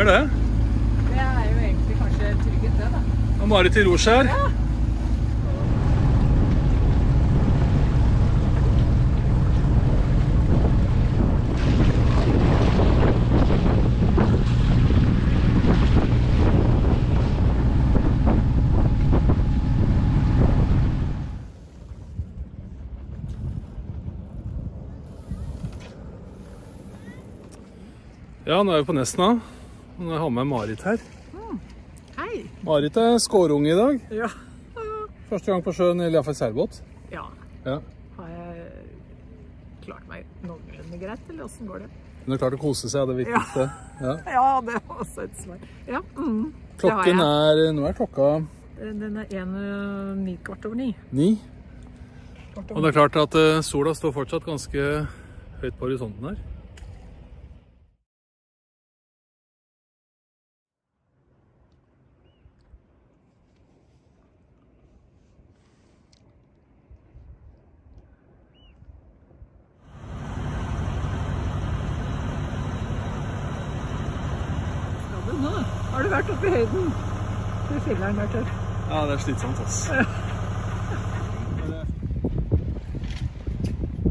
Gjør det? Det er jo egentlig kanskje trygghet, det, da. Og Marit i rouge her. Ja. Ja, nå er vi på Nesna og Nå har jeg med Marit her. Hei. Marit er skårunge i dag. Ja. Første gang på sjøen, eller iallfall seilbåt. ja. Ja. Har jeg klart meg noenlunde greit, eller åssen går det? Hun har klart å kose seg, det er viktigste. Ja. Ja, det var også et svar. Ja. Mm. Klokken jeg. er Nå er klokka Den er en øh, ni kvart over ni. ni. Kvart Og det er klart at eh, sola står fortsatt ganske høyt på horisonten her. Har du vært oppe i høyden? Til filleren der til. Ja, det er slitsomt, ass.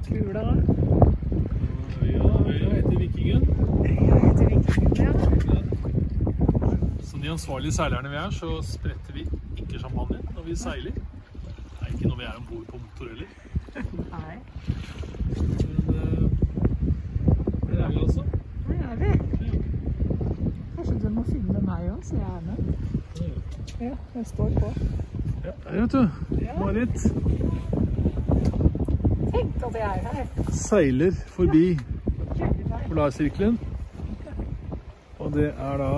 Kula. Øya, øya heter Vikingen. Øya heter Vikingen, ja. Som de ansvarlige seilerne vi er, så spretter vi ikke champagne når vi seiler. Det er ikke når vi er om bord på motor heller. Nei, Men eh, der er vi altså. der er vi. Kanskje du må jeg er med. Ja, jeg står på. Ja, vet du. Marit Tenk at jeg er her. seiler forbi polarsirkelen. Og det er da